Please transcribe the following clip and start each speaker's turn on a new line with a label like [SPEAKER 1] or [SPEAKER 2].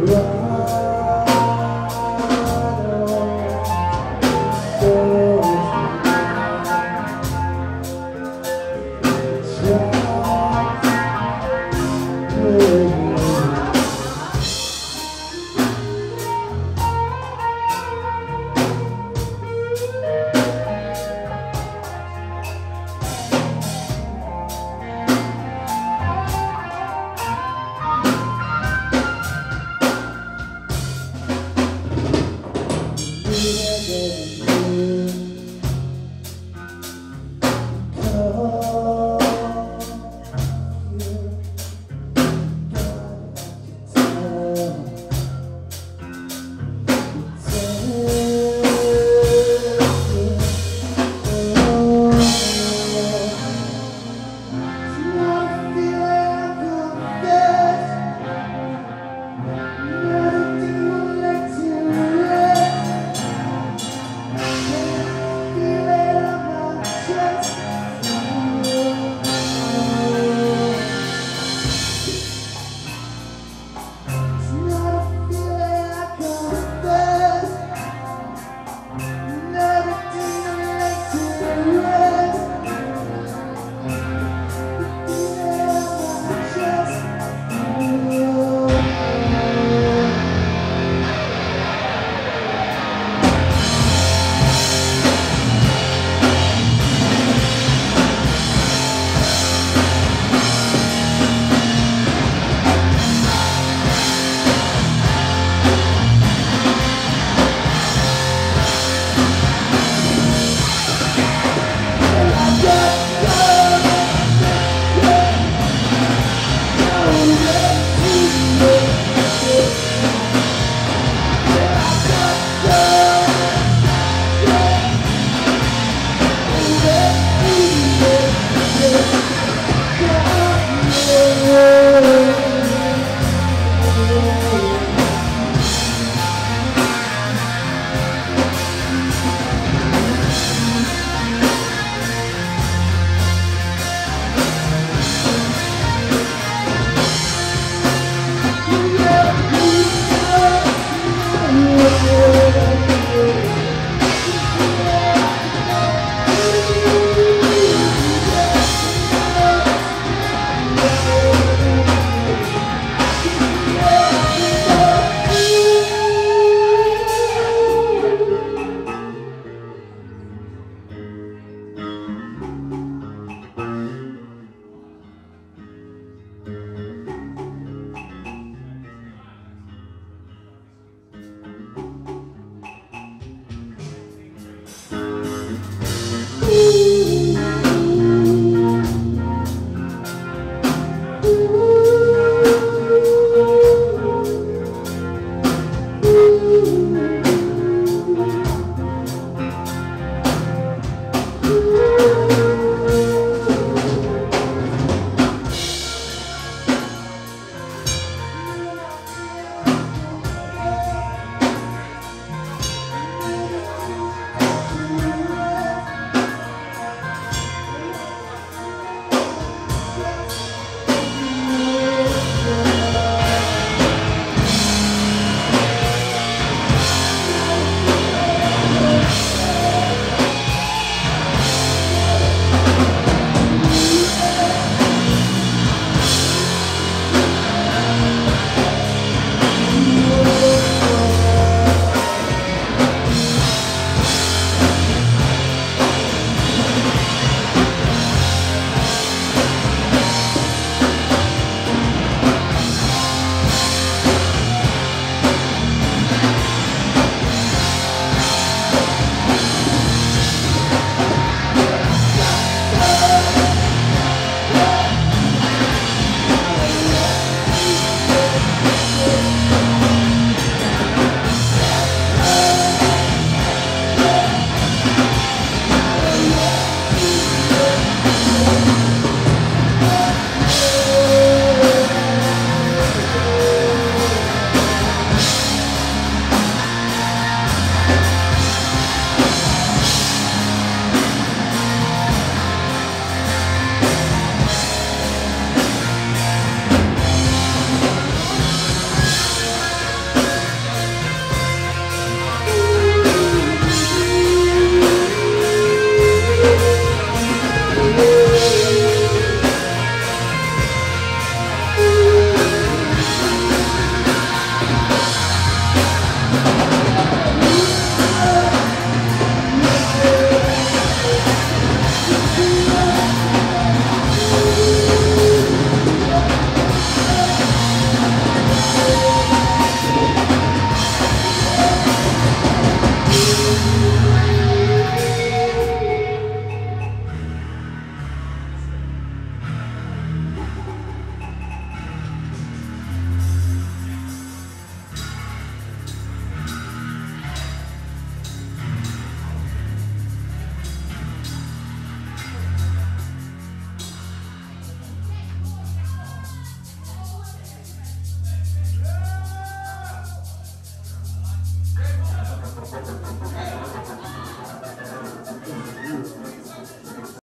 [SPEAKER 1] love.